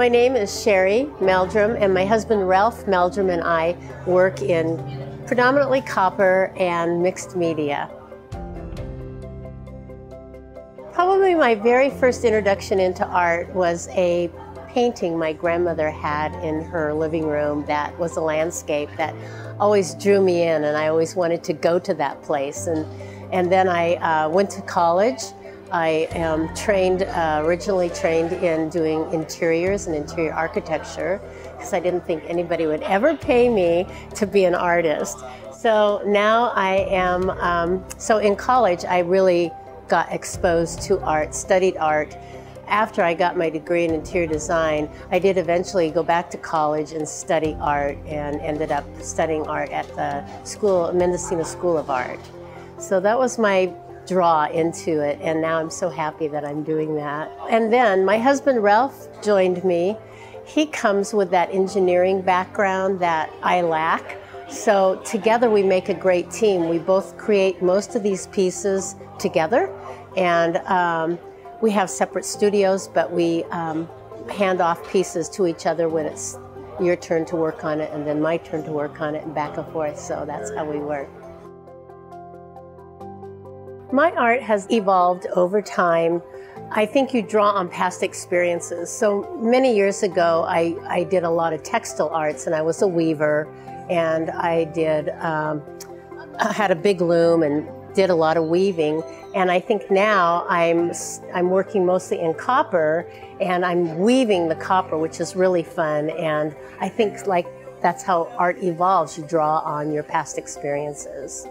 My name is Sheri Meldrum, and my husband Ralph Meldrum and I work in predominantly copper and mixed media. Probably my very first introduction into art was a painting my grandmother had in her living room that was a landscape that always drew me in, and I always wanted to go to that place. And, and then I uh, went to college I am trained, uh, originally trained in doing interiors and interior architecture because I didn't think anybody would ever pay me to be an artist. So now I am, um, so in college I really got exposed to art, studied art. After I got my degree in interior design, I did eventually go back to college and study art and ended up studying art at the school, Mendocino School of Art. So that was my draw into it, and now I'm so happy that I'm doing that. And then my husband Ralph joined me. He comes with that engineering background that I lack. So together we make a great team. We both create most of these pieces together, and um, we have separate studios, but we um, hand off pieces to each other when it's your turn to work on it and then my turn to work on it and back and forth. So that's how we work. My art has evolved over time. I think you draw on past experiences. So many years ago, I, I did a lot of textile arts and I was a weaver and I did, um, I had a big loom and did a lot of weaving. And I think now I'm, I'm working mostly in copper and I'm weaving the copper, which is really fun. And I think like that's how art evolves. You draw on your past experiences.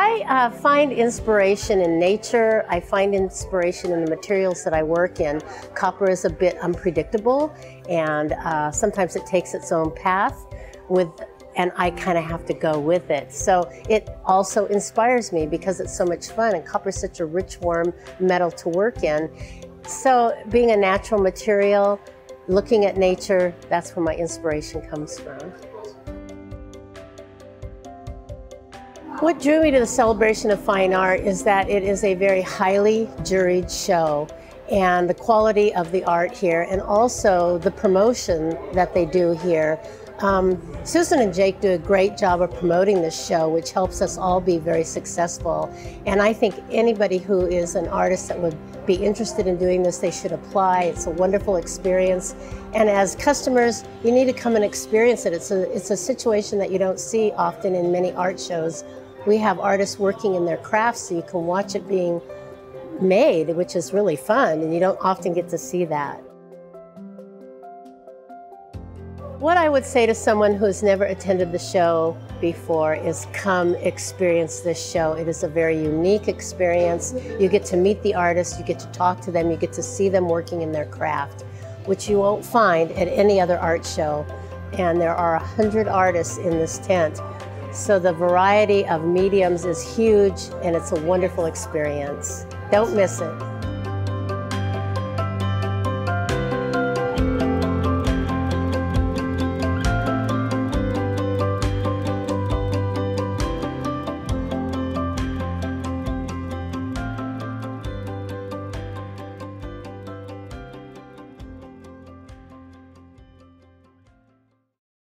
I uh, find inspiration in nature. I find inspiration in the materials that I work in. Copper is a bit unpredictable, and uh, sometimes it takes its own path with and I kind of have to go with it. So it also inspires me because it's so much fun and copper is such a rich, warm metal to work in. So being a natural material, looking at nature, that's where my inspiration comes from. What drew me to the Celebration of Fine Art is that it is a very highly juried show and the quality of the art here and also the promotion that they do here. Um, Susan and Jake do a great job of promoting this show, which helps us all be very successful. And I think anybody who is an artist that would be interested in doing this, they should apply. It's a wonderful experience. And as customers, you need to come and experience it. It's a, it's a situation that you don't see often in many art shows we have artists working in their crafts so you can watch it being made, which is really fun, and you don't often get to see that. What I would say to someone who has never attended the show before is come experience this show. It is a very unique experience. You get to meet the artists, you get to talk to them, you get to see them working in their craft, which you won't find at any other art show. And there are a hundred artists in this tent so the variety of mediums is huge and it's a wonderful experience. Don't miss it.